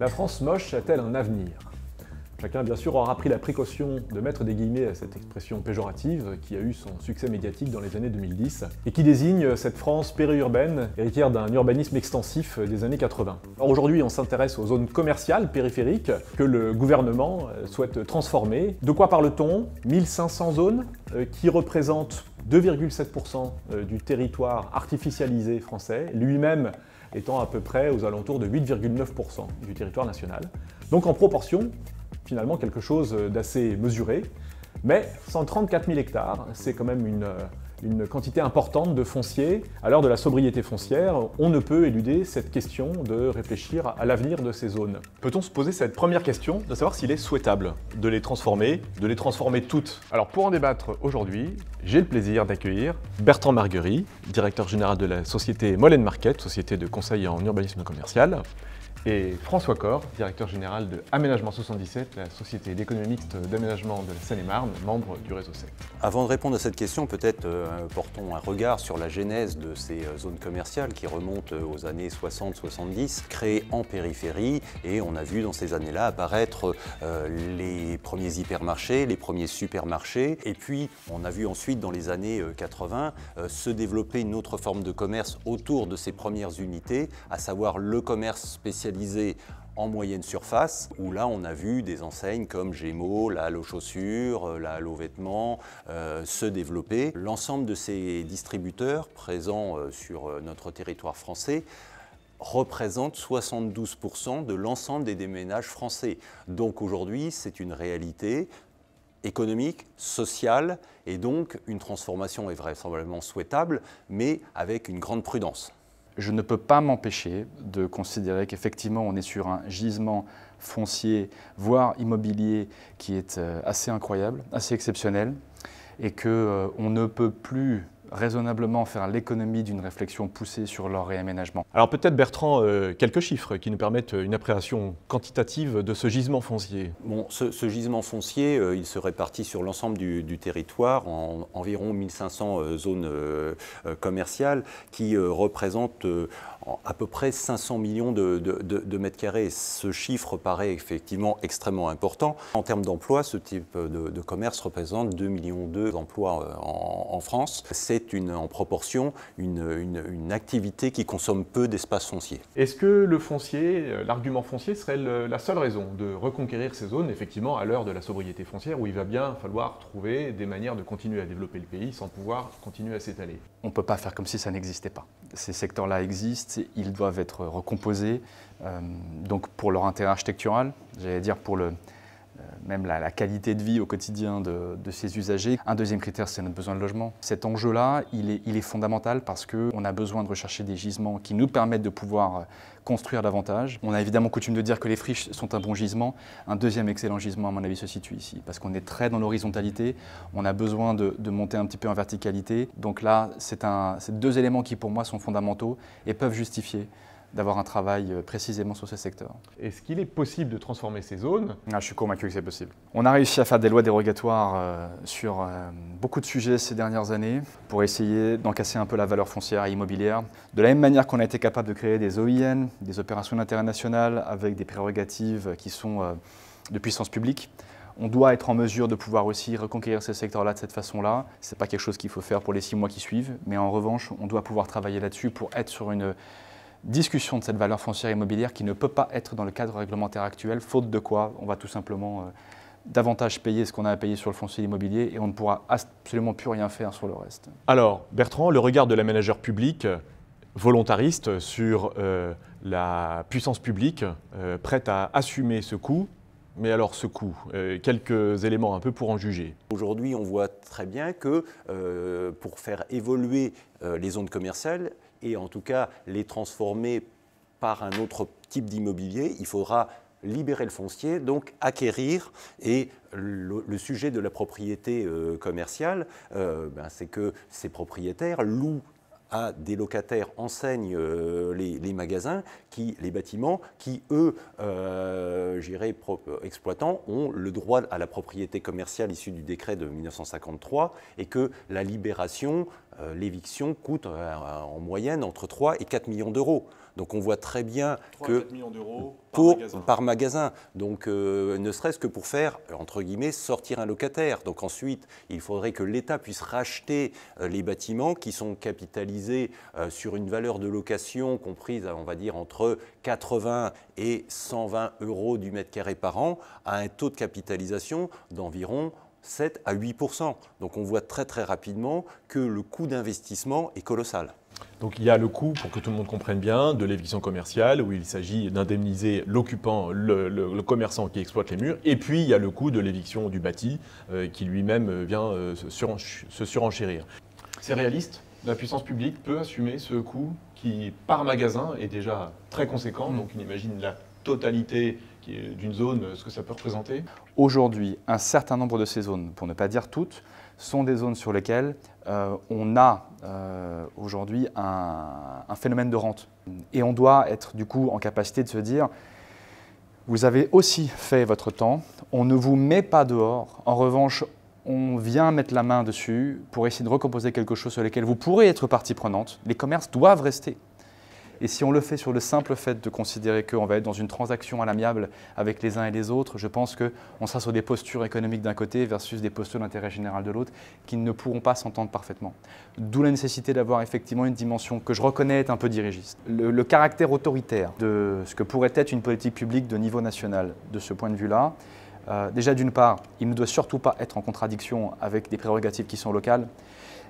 La France moche a-t-elle un avenir? Chacun, bien sûr, aura pris la précaution de mettre des guillemets à cette expression péjorative qui a eu son succès médiatique dans les années 2010 et qui désigne cette France périurbaine, héritière d'un urbanisme extensif des années 80. Alors aujourd'hui, on s'intéresse aux zones commerciales périphériques que le gouvernement souhaite transformer. De quoi parle-t-on? 1500 zones euh, qui représentent 2,7% euh, du territoire artificialisé français, lui-même étant à peu près aux alentours de 8,9% du territoire national. Donc en proportion, finalement quelque chose d'assez mesuré. Mais 134 000 hectares, c'est quand même une, une quantité importante de foncier. À l'heure de la sobriété foncière, on ne peut éluder cette question de réfléchir à l'avenir de ces zones. Peut-on se poser cette première question de savoir s'il est souhaitable de les transformer, de les transformer toutes? Alors pour en débattre aujourd'hui, j'ai le plaisir d'accueillir Bertrand Marguerie, directeur général de la société Molen Market, société de conseil en urbanisme commercial, et François Corr, directeur général de Aménagement 77, la société d'économie mixte d'aménagement de la Seine-et-Marne, membre du réseau SEC. Avant de répondre à cette question, peut-être euh, portons un regard sur la genèse de ces euh, zones commerciales qui remontent euh, aux années 60-70, créées en périphérie, et on a vu dans ces années-là apparaître les premiers hypermarchés, les premiers supermarchés, et puis on a vu ensuite dans les années 80 se développer une autre forme de commerce autour de ces premières unités, à savoir le commerce en moyenne surface, où là on a vu des enseignes comme Gémeaux, la Halo Chaussures, euh, la Halo Vêtements euh, se développer. L'ensemble de ces distributeurs présents euh, sur notre territoire français représentent 72% de l'ensemble des déménages français. Donc aujourd'hui c'est une réalité économique, sociale, et donc une transformation est vraisemblablement souhaitable, mais avec une grande prudence je ne peux pas m'empêcher de considérer qu'effectivement on est sur un gisement foncier, voire immobilier, qui est euh, assez incroyable, assez exceptionnel, et qu'on euh, ne peut plus raisonnablement faire l'économie d'une réflexion poussée sur leur réaménagement. Alors peut-être Bertrand, euh, quelques chiffres qui nous permettent une appréhension quantitative de ce gisement foncier. Bon, ce, gisement foncier, euh, il se répartit sur l'ensemble du, territoire en environ 1500 euh, zones commerciales qui représentent à peu près 500 millions de, mètres carrés. Ce chiffre paraît effectivement extrêmement important. En termes d'emploi, ce type de, commerce représente 2 millions d'emplois en, en France. C'est une, en proportion une, activité qui consomme peu d'espace foncier. Est-ce que le foncier, euh, l'argument foncier serait la seule raison de reconquérir ces zones, effectivement, à l'heure de la sobriété foncière, où il va bien falloir trouver des manières de continuer à développer le pays sans pouvoir continuer à s'étaler? On ne peut pas faire comme si ça n'existait pas. Ces secteurs-là existent, ils doivent être recomposés, euh, donc pour leur intérêt architectural, j'allais dire pour le, même la, qualité de vie au quotidien de, ces usagers. Un deuxième critère, c'est notre besoin de logement. Cet enjeu-là, il est, il est, fondamental parce qu'on a besoin de rechercher des gisements qui nous permettent de pouvoir euh, construire davantage. On a évidemment coutume de dire que les friches sont un bon gisement. Un deuxième excellent gisement, à mon avis, se situe ici, parce qu'on est très dans l'horizontalité, on a besoin de, de, monter un petit peu en verticalité. Donc là, c'est deux éléments qui, pour moi, sont fondamentaux et peuvent justifier d'avoir un travail euh, précisément sur ce secteur. Est-ce qu'il est possible de transformer ces zones? Ah, Je suis convaincu que c'est possible. On a réussi à faire des lois dérogatoires euh, sur euh, beaucoup de sujets ces dernières années pour essayer d'encasser un peu la valeur foncière et immobilière. De la même manière qu'on a été capable de créer des OIN, des opérations d'intérêt national avec des prérogatives qui sont de puissance publique, on doit être en mesure de pouvoir aussi reconquérir ces secteurs-là de cette façon-là. Ce n'est pas quelque chose qu'il faut faire pour les six mois qui suivent, mais en revanche, on doit pouvoir travailler là-dessus pour être sur une discussion de cette valeur foncière immobilière qui ne peut pas être dans le cadre réglementaire actuel, faute de quoi on va tout simplement euh, davantage payer ce qu'on a à payer sur le foncier immobilier et on ne pourra absolument plus rien faire sur le reste. Alors, Bertrand, le regard de l'aménageur public, volontariste sur euh, la puissance publique, euh, prête à assumer ce coût, mais alors ce coût, quelques éléments un peu pour en juger. Aujourd'hui, on voit très bien que pour faire évoluer les zones commerciales, et en tout cas les transformer par un autre type d'immobilier, il faudra libérer le foncier, donc acquérir. Et le, sujet de la propriété euh, commerciale, euh, ben, c'est que ces propriétaires louent à des locataires enseignent euh, les, magasins, qui, les bâtiments, qui eux, euh, exploitants, ont le droit à la propriété commerciale issue du décret de 1953 et que la libération, euh, l'éviction coûte en moyenne entre 3 et 4 millions d'euros. Donc on voit très bien 3 que 4 millions d'euros par pour, magasin. par magasin. Donc, euh, ne serait-ce que pour faire, entre guillemets, sortir un locataire. Donc, ensuite, il faudrait que l'État puisse racheter euh, les bâtiments qui sont capitalisés euh, sur une valeur de location comprise, on va dire, entre 80 et 120 euros du mètre carré par an, à un taux de capitalisation d'environ 7 à 8 Donc, on voit très, très rapidement que le coût d'investissement est colossal. Donc il y a le coût, pour que tout le monde comprenne bien, de l'éviction commerciale, où il s'agit d'indemniser l'occupant, le, le- le commerçant qui exploite les murs, et puis il y a le coût de l'éviction du bâti, euh, qui lui-même vient euh, se, surench- se surenchérir. C'est réaliste? La puissance publique peut assumer ce coût qui, par magasin, est déjà très conséquent, donc on imagine la totalité d'une zone, ce que ça peut représenter. Aujourd'hui, un certain nombre de ces zones, pour ne pas dire toutes, sont des zones sur lesquelles euh, on a euh, aujourd'hui un, un phénomène de rente. Et on doit être du coup en capacité de se dire, vous avez aussi fait votre temps, on ne vous met pas dehors, en revanche, on vient mettre la main dessus pour essayer de recomposer quelque chose sur lequel vous pourrez être partie prenante. Les commerces doivent rester. Et si on le fait sur le simple fait de considérer qu'on va être dans une transaction à l'amiable avec les uns et les autres, je pense qu'on sera sur des postures économiques d'un côté versus des postures d'intérêt général de l'autre qui ne pourront pas s'entendre parfaitement. D'où la nécessité d'avoir effectivement une dimension que je reconnais être un peu dirigiste. Le, caractère autoritaire de ce que pourrait être une politique publique de niveau national de ce point de vue-là, euh, déjà d'une part, il ne doit surtout pas être en contradiction avec des prérogatives qui sont locales.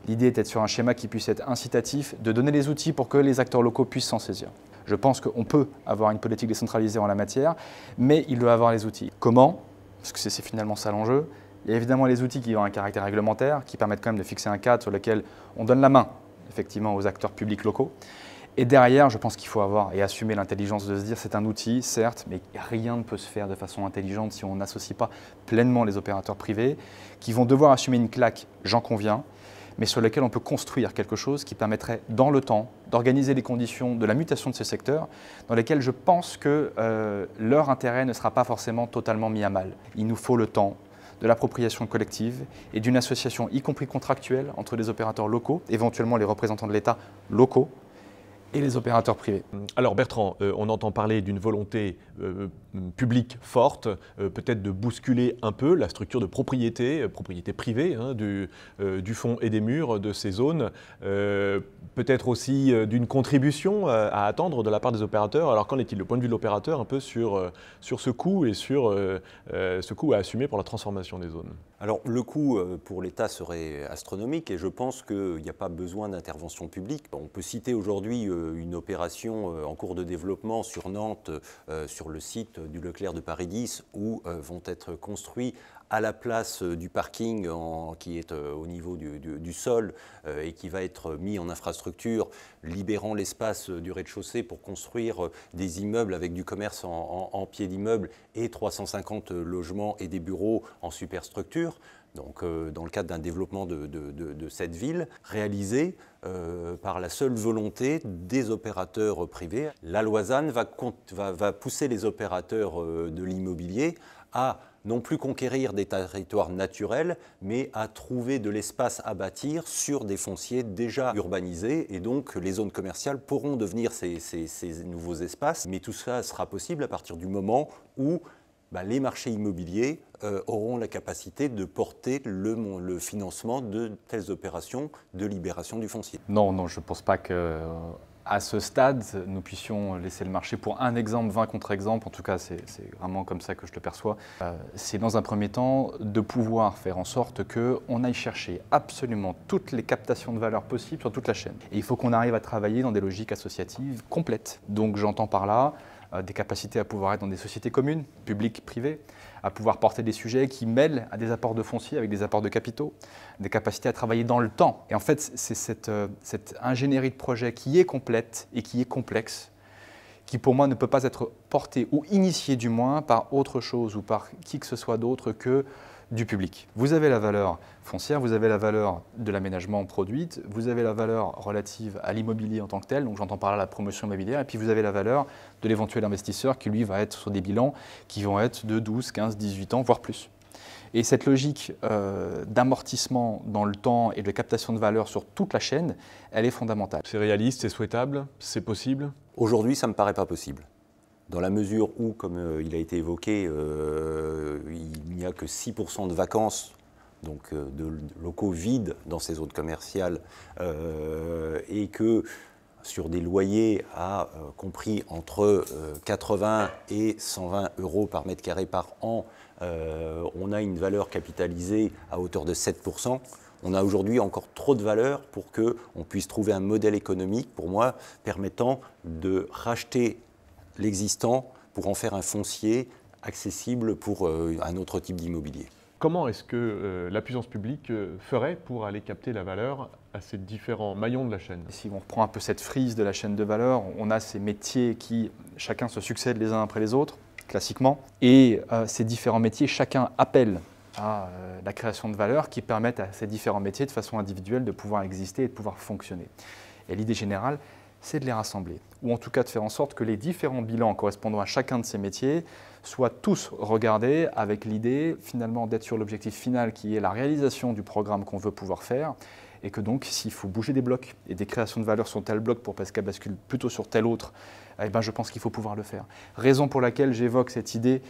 L'idée est d'être sur un schéma qui puisse être incitatif, de donner les outils pour que les acteurs locaux puissent s'en saisir. Je pense qu'on peut avoir une politique décentralisée en la matière, mais il doit avoir les outils. Comment? Parce que c'est finalement ça l'enjeu. Il y a évidemment les outils qui ont un caractère réglementaire, qui permettent quand même de fixer un cadre sur lequel on donne la main, effectivement, aux acteurs publics locaux. Et derrière, je pense qu'il faut avoir et assumer l'intelligence de se dire c'est un outil, certes, mais rien ne peut se faire de façon intelligente si on n'associe pas pleinement les opérateurs privés, qui vont devoir assumer une claque, j'en conviens, mais sur lequel on peut construire quelque chose qui permettrait, dans le temps, d'organiser les conditions de la mutation de ces secteurs, dans lesquels je pense que euh, leur intérêt ne sera pas forcément totalement mis à mal. Il nous faut le temps de l'appropriation collective et d'une association, y compris contractuelle, entre les opérateurs locaux, éventuellement les représentants de l'État locaux, et les opérateurs privés. Alors Bertrand, euh, on entend parler d'une volonté euh, publique forte, euh, peut-être de bousculer un peu la structure de propriété, euh, propriété privée hein, du, euh, du fond et des murs de ces zones, euh, peut-être aussi euh, d'une contribution euh, à attendre de la part des opérateurs. Alors qu'en est-il le point de vue de l'opérateur un peu sur, euh, sur ce coût et sur euh, euh, ce coût à assumer pour la transformation des zones? Alors le coût euh, pour l'État serait astronomique et je pense qu'il n'y a pas besoin d'intervention publique. On peut citer aujourd'hui euh, une opération euh, en cours de développement sur Nantes, euh, sur le site du Leclerc de Paris 10, où euh, vont être construits à la place euh, du parking qui est euh, au niveau du, sol euh, et qui va être mis en infrastructure, libérant l'espace euh, du rez-de-chaussée pour construire euh, des immeubles avec du commerce en, en- en pied d'immeuble et 350 logements et des bureaux en superstructure. Donc, euh, dans le cadre d'un développement de, cette ville, réalisé euh, par la seule volonté des opérateurs privés. La Loisanne va, pousser les opérateurs euh, de l'immobilier à non plus conquérir des territoires naturels, mais à trouver de l'espace à bâtir sur des fonciers déjà urbanisés. Et donc, les zones commerciales pourront devenir ces, ces- ces nouveaux espaces. Mais tout ça sera possible à partir du moment où bah, les marchés immobiliers euh, auront la capacité de porter le, financement de telles opérations de libération du foncier. Non, non, je ne pense pas que à ce stade, nous puissions laisser le marché pour un exemple, 20 contre-exemples. En tout cas, c'est vraiment comme ça que je le perçois. Euh, c'est dans un premier temps de pouvoir faire en sorte qu'on aille chercher absolument toutes les captations de valeur possibles sur toute la chaîne. Et il faut qu'on arrive à travailler dans des logiques associatives complètes. Donc j'entends par là euh, des capacités à pouvoir être dans des sociétés communes, publiques, privées, à pouvoir porter des sujets qui mêlent à des apports de foncier avec des apports de capitaux, des capacités à travailler dans le temps. Et en fait, c'est cette, euh, cette ingénierie de projet qui est complète et qui est complexe, qui pour moi ne peut pas être portée ou initiée du moins par autre chose ou par qui que ce soit d'autre que du public. Vous avez la valeur foncière, vous avez la valeur de l'aménagement produite, vous avez la valeur relative à l'immobilier en tant que tel, donc j'entends par là la promotion immobilière, et puis vous avez la valeur de l'éventuel investisseur qui lui va être sur des bilans qui vont être de 12, 15, 18 ans, voire plus. Et cette logique euh, d'amortissement dans le temps et de captation de valeur sur toute la chaîne, elle est fondamentale. C'est réaliste, c'est souhaitable, c'est possible? Aujourd'hui, ça ne me paraît pas possible. Dans la mesure où, comme euh, il a été évoqué, euh, il n'y a que 6% de vacances, donc de locaux vides dans ces zones commerciales, et que sur des loyers à compris entre 80 et 120 euros par mètre carré par an, euh, on a une valeur capitalisée à hauteur de 7%. On a aujourd'hui encore trop de valeur pour qu'on puisse trouver un modèle économique, pour moi, permettant de racheter l'existant pour en faire un foncier accessible pour euh, un autre type d'immobilier. Comment est-ce que euh, la puissance publique ferait pour aller capter la valeur à ces différents maillons de la chaîne? Si on reprend un peu cette frise de la chaîne de valeur, on a ces métiers qui chacun se succèdent les uns après les autres classiquement. Et euh, ces différents métiers, chacun appelle à euh, la création de valeur qui permettent à ces différents métiers de façon individuelle de pouvoir exister et de pouvoir fonctionner. Et l'idée générale, c'est de les rassembler, ou en tout cas de faire en sorte que les différents bilans correspondant à chacun de ces métiers soient tous regardés avec l'idée finalement d'être sur l'objectif final qui est la réalisation du programme qu'on veut pouvoir faire, et que donc s'il faut bouger des blocs et des créations de valeur sur tel bloc pour parce qu'elle bascule plutôt sur tel autre, eh ben je pense qu'il faut pouvoir le faire. Raison pour laquelle j'évoque cette idée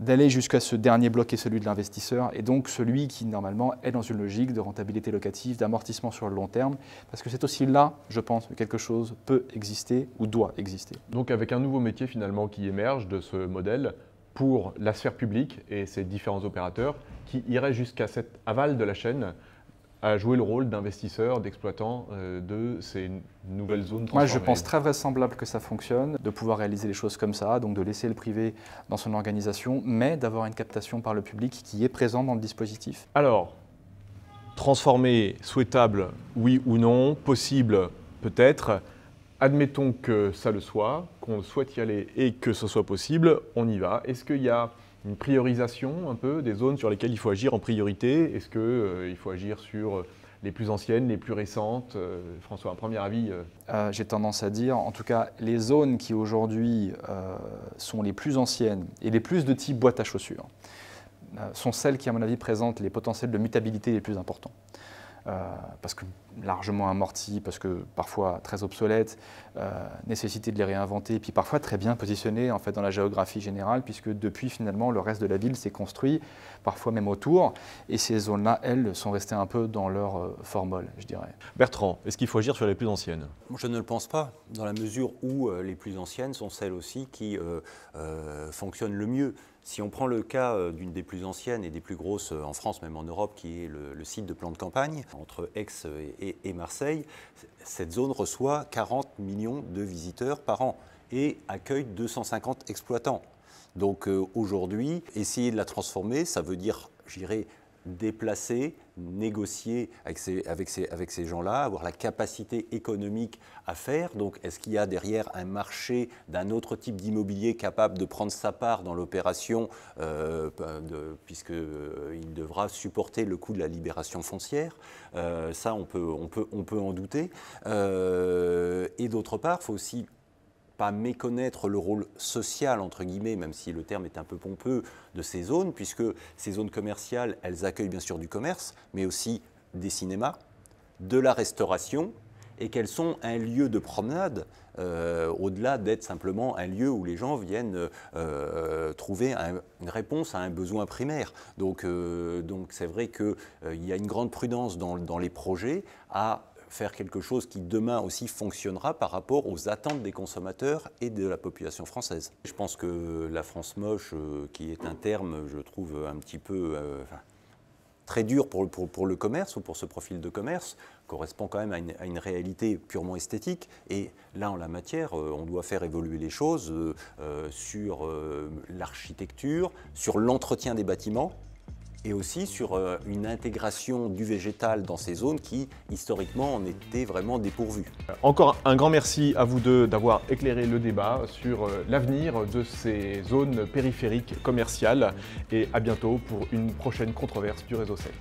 d'aller jusqu'à ce dernier bloc qui est celui de l'investisseur, et donc celui qui normalement est dans une logique de rentabilité locative, d'amortissement sur le long terme, parce que c'est aussi là, je pense, que quelque chose peut exister ou doit exister. Donc avec un nouveau métier finalement qui émerge de ce modèle pour la sphère publique et ses différents opérateurs, qui irait jusqu'à cet aval de la chaîne, à jouer le rôle d'investisseur, d'exploitant euh, de ces nouvelles zones transformées Moi, je pense très vraisemblable que ça fonctionne, de pouvoir réaliser les choses comme ça, donc de laisser le privé dans son organisation, mais d'avoir une captation par le public qui est présent dans le dispositif. Alors, transformer, souhaitable, oui ou non, possible, peut-être. Admettons que ça le soit, qu'on souhaite y aller et que ce soit possible, on y va. Est-ce qu'il y a une priorisation un peu des zones sur lesquelles il faut agir en priorité Est-ce qu'il euh, faut agir sur euh, les plus anciennes, les plus récentes euh, François, un premier avis J'ai tendance à dire, en tout cas, les zones qui aujourd'hui sont les plus anciennes et les plus de type boîte à chaussures sont celles qui, à mon avis, présentent les potentiels de mutabilité les plus importants. Euh, parce que largement amortis, parce que parfois très obsolètes, euh, nécessité de les réinventer, puis parfois très bien positionnés en fait dans la géographie générale, puisque depuis finalement le reste de la ville s'est construit, parfois même autour, et ces zones-là, elles, sont restées un peu dans leur euh, formole, je dirais. Bertrand, est-ce qu'il faut agir sur les plus anciennes? Je ne le pense pas, dans la mesure où les plus anciennes sont celles aussi qui fonctionnent le mieux. Si on prend le cas euh, d'une des plus anciennes et des plus grosses euh, en France, même en Europe, qui est le, site de plan de campagne entre Aix et, Marseille, cette zone reçoit 40 millions de visiteurs par an et accueille 250 exploitants. Donc euh, aujourd'hui, essayer de la transformer, ça veut dire, j'irais, déplacer, négocier avec ces, gens-là, avoir la capacité économique à faire. Donc, est-ce qu'il y a derrière un marché d'un autre type d'immobilier capable de prendre sa part dans l'opération, euh, puisqu'il euh, devra supporter le coût de la libération foncière? Euh, Ça, on peut en douter. Euh, et d'autre part, il faut aussi pas méconnaître le rôle social, entre guillemets, même si le terme est un peu pompeux, de ces zones, puisque ces zones commerciales, elles accueillent bien sûr du commerce, mais aussi des cinémas, de la restauration, et qu'elles sont un lieu de promenade, euh, au-delà d'être simplement un lieu où les gens viennent euh, trouver une réponse à un besoin primaire. Donc euh, donc c'est vrai qu'il y a une grande prudence dans, dans les projets à faire quelque chose qui demain aussi fonctionnera par rapport aux attentes des consommateurs et de la population française. Je pense que la France moche, euh, qui est un terme, je trouve, un petit peu euh, très dur pour, le commerce ou pour ce profil de commerce, correspond quand même à une, réalité purement esthétique. Et là, en la matière, euh, on doit faire évoluer les choses sur l'architecture, sur l'entretien des bâtiments et aussi sur euh, une intégration du végétal dans ces zones qui, historiquement, en étaient vraiment dépourvues. Encore un grand merci à vous deux d'avoir éclairé le débat sur euh, l'avenir de ces zones périphériques commerciales et à bientôt pour une prochaine controverse du réseau 7.